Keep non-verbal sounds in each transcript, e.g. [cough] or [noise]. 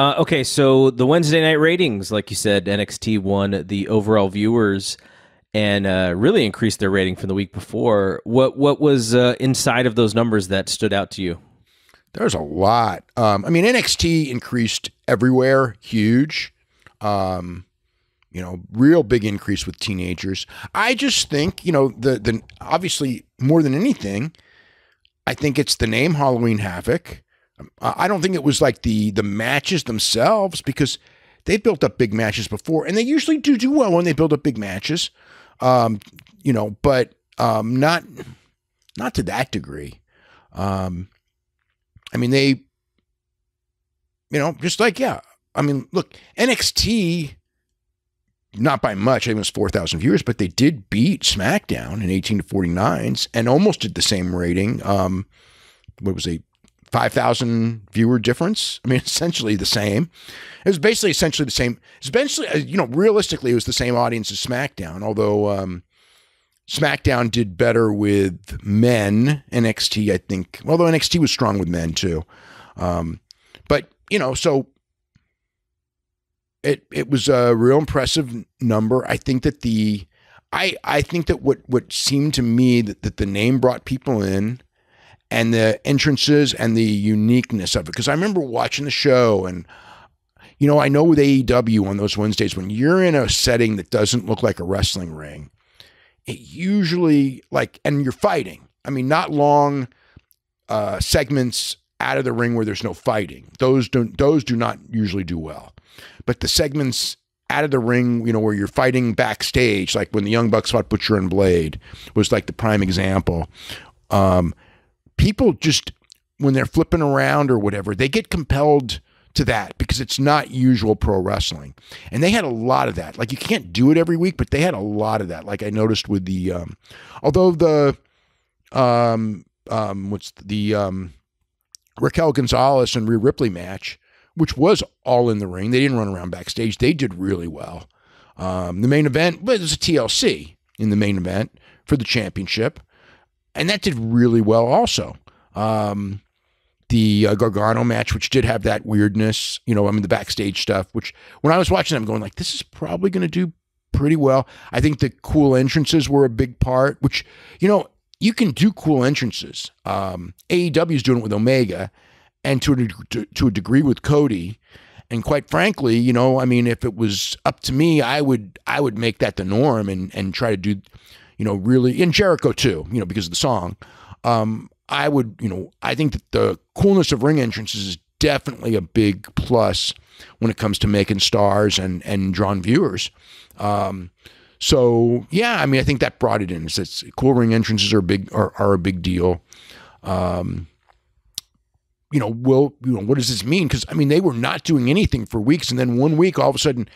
Uh, okay, so the Wednesday night ratings, like you said, NXT won the overall viewers and uh, really increased their rating from the week before. What what was uh, inside of those numbers that stood out to you? There's a lot. Um, I mean, NXT increased everywhere, huge. Um, you know, real big increase with teenagers. I just think, you know, the the obviously more than anything, I think it's the name Halloween Havoc. I don't think it was like the the matches themselves because they built up big matches before, and they usually do do well when they build up big matches. Um, you know, but um, not not to that degree. Um, I mean, they, you know, just like yeah. I mean, look, NXT, not by much. I think it was four thousand viewers, but they did beat SmackDown in eighteen to forty nines and almost did the same rating. Um, what was a 5,000 viewer difference. I mean, [laughs] essentially the same. It was basically essentially the same. Essentially, uh, you know, realistically, it was the same audience as SmackDown, although um, SmackDown did better with men. NXT, I think, although NXT was strong with men too. Um, but, you know, so it it was a real impressive number. I think that the I I think that what what seemed to me that, that the name brought people in and the entrances and the uniqueness of it. Because I remember watching the show and you know, I know with AEW on those Wednesdays, when you're in a setting that doesn't look like a wrestling ring, it usually like, and you're fighting. I mean, not long uh, segments out of the ring where there's no fighting. Those don't, those do not usually do well. But the segments out of the ring, you know, where you're fighting backstage, like when the Young Bucks fought Butcher and Blade, was like the prime example. Um, people just when they're flipping around or whatever, they get compelled to that because it's not usual pro wrestling. And they had a lot of that. Like you can't do it every week, but they had a lot of that. Like I noticed with the um although the um um what's the um Raquel Gonzalez and Rhea Ripley match, which was all in the ring. They didn't run around backstage. They did really well. Um, the main event, but it was a TLC in the main event for the championship and that did really well also. Um, the uh, Gargano match, which did have that weirdness, you know, I mean, the backstage stuff, which when I was watching, I'm going like, this is probably going to do pretty well. I think the cool entrances were a big part, which, you know, you can do cool entrances. Um, AEW is doing it with Omega and to a, to, to a degree with Cody. And quite frankly, you know, I mean, if it was up to me, I would I would make that the norm and and try to do you know, really in Jericho too, you know, because of the song. Um, I would, you know, I think that the coolness of ring entrances is definitely a big plus when it comes to making stars and and drawn viewers. Um, so yeah, I mean, I think that brought it in. It's, it's cool ring entrances are big are, are a big deal. Um, you know, will you know what does this mean? Because I mean, they were not doing anything for weeks, and then one week, all of a sudden,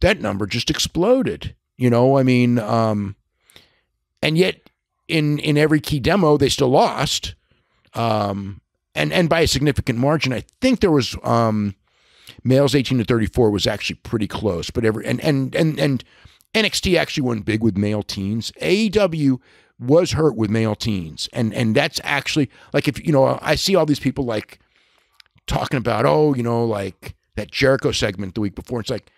that number just exploded. You know, I mean, um, and yet in in every key demo they still lost, um, and and by a significant margin. I think there was um, males eighteen to thirty four was actually pretty close, but every and and and and NXT actually went big with male teens. AEW was hurt with male teens, and and that's actually like if you know I see all these people like talking about oh you know like that Jericho segment the week before. It's like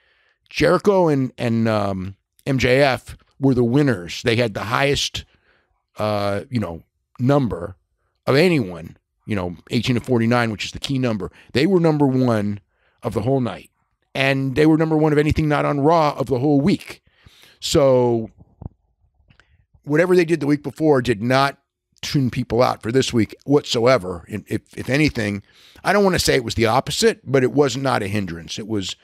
Jericho and and um, MJF were the winners. They had the highest, uh, you know, number of anyone, you know, 18 to 49, which is the key number. They were number one of the whole night. And they were number one of anything not on Raw of the whole week. So whatever they did the week before did not tune people out for this week whatsoever. If, if anything, I don't want to say it was the opposite, but it was not a hindrance. It was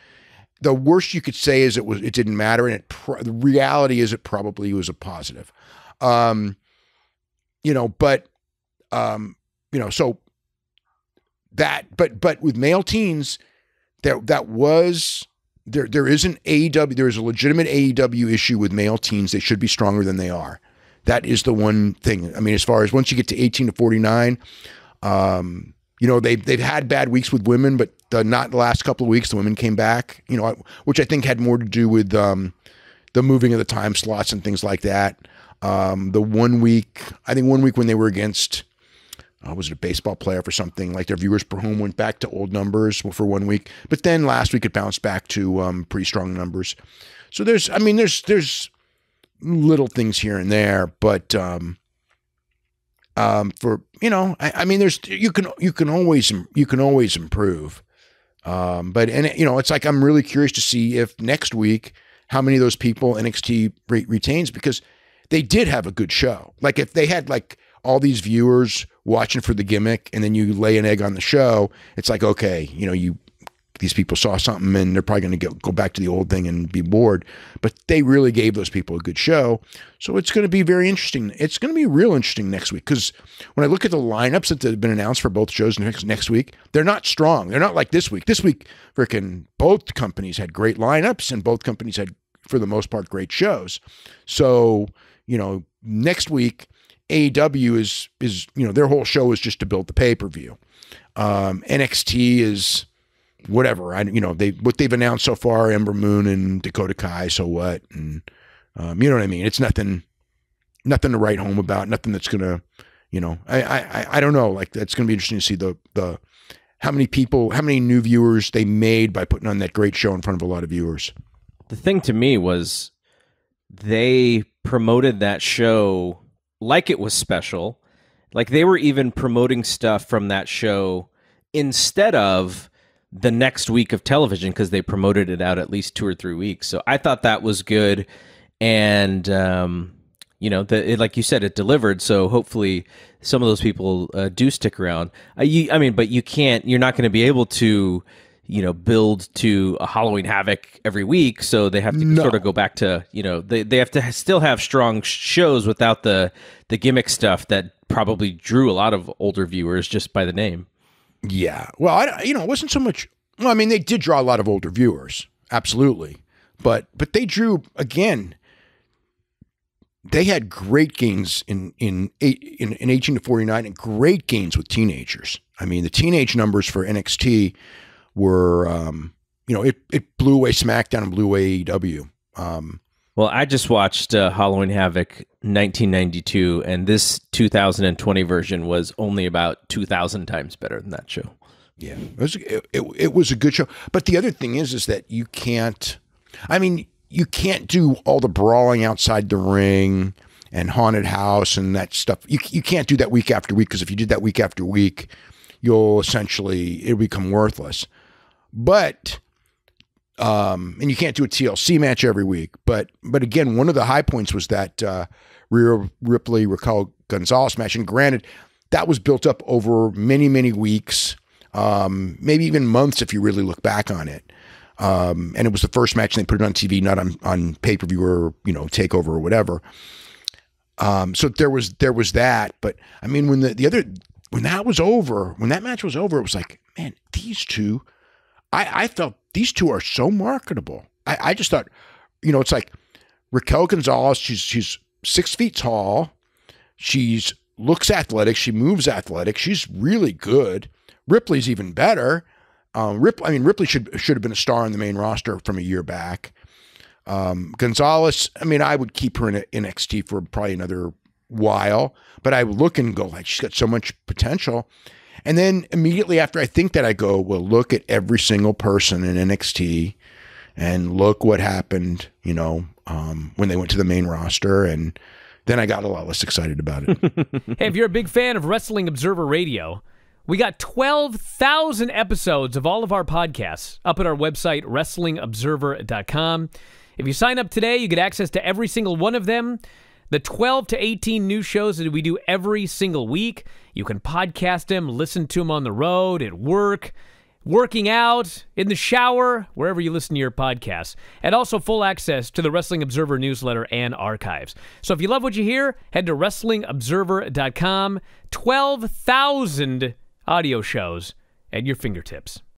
the worst you could say is it was it didn't matter, and it the reality is it probably was a positive. Um, you know, but um, you know, so that, but but with male teens, that that was there. There is an AEW. There is a legitimate AEW issue with male teens. They should be stronger than they are. That is the one thing. I mean, as far as once you get to eighteen to forty nine, um, you know they've they've had bad weeks with women, but the, not the last couple of weeks the women came back. You know, which I think had more to do with um, the moving of the time slots and things like that. Um, the one week, I think one week when they were against uh, was it a baseball player for something like their viewers per home went back to old numbers for one week, but then last week it bounced back to um, pretty strong numbers. So there's, I mean, there's there's little things here and there, but um, um, for you know, I, I mean, there's you can you can always you can always improve. Um, but and you know, it's like I'm really curious to see if next week how many of those people NXT re- retains because they did have a good show. Like if they had like all these viewers watching for the gimmick and then you lay an egg on the show, it's like, okay, you know, you these people saw something and they're probably going to go back to the old thing and be bored. But they really gave those people a good show. So it's going to be very interesting. It's going to be real interesting next week because when I look at the lineups that have been announced for both shows next, next week, they're not strong. They're not like this week. This week, freaking both companies had great lineups and both companies had, for the most part, great shows. So, you know, next week, AEW is is you know their whole show is just to build the pay per view. Um, NXT is whatever. I you know they what they've announced so far: Ember Moon and Dakota Kai. So what? And um, you know what I mean? It's nothing, nothing to write home about. Nothing that's gonna, you know. I I I don't know. Like that's gonna be interesting to see the the how many people, how many new viewers they made by putting on that great show in front of a lot of viewers. The thing to me was they promoted that show like it was special. Like they were even promoting stuff from that show instead of the next week of television because they promoted it out at least two or three weeks. So I thought that was good, and um, you know, the, it, like you said, it delivered. So hopefully, some of those people uh, do stick around. Uh, you, I mean, but you can't. You're not going to be able to you know build to a Halloween Havoc every week, so they have to no. sort of go back to you know they they have to still have strong shows without the the gimmick stuff that probably drew a lot of older viewers just by the name. Yeah, well, I you know it wasn't so much. Well, I mean they did draw a lot of older viewers, absolutely, but but they drew again. They had great gains in in in, in eighteen to forty nine, and great gains with teenagers. I mean, the teenage numbers for NXT were, um, you know, it, it blew away SmackDown and blew away AEW. Um, well, I just watched uh, Halloween Havoc 1992, and this 2020 version was only about 2,000 times better than that show. Yeah, it was it, it, it, was a good show. But the other thing is, is that you can't. I mean, you can't do all the brawling outside the ring and haunted house and that stuff. You you can't do that week after week because if you did that week after week, you'll essentially it'll become worthless. But um, and you can't do a TLC match every week. But but again, one of the high points was that uh, Rhea Ripley Raquel Gonzalez match, and granted, that was built up over many many weeks, um, maybe even months if you really look back on it. Um, and it was the first match, and they put it on TV, not on on pay per view or you know takeover or whatever. Um, so there was there was that, but I mean when the the other when that was over, when that match was over, it was like, man, these two I, I felt these two are so marketable. I, I just thought, you know, it's like Raquel Gonzalez, she's she's six feet tall. She's looks athletic. She moves athletic. She's really good. Ripley's even better. Um, Rip, I mean, Ripley should should have been a star on the main roster from a year back. Um, Gonzalez, I mean, I would keep her in, in NXT for probably another while, but I would look and go like she's got so much potential. And then immediately after I think that, I go, well, look at every single person in NXT and look what happened, you know, um, when they went to the main roster. And then I got a lot less excited about it. [laughs] hey, if you're a big fan of Wrestling Observer Radio, we got 12,000 episodes of all of our podcasts up at our website, WrestlingObserver.com. If you sign up today, you get access to every single one of them. The 12 to 18 new shows that we do every single week, you can podcast them, listen to them on the road, at work, working out, in the shower, wherever you listen to your podcasts, and also full access to the Wrestling Observer newsletter and archives. So if you love what you hear, head to WrestlingObserver.com. 12,000 audio shows at your fingertips.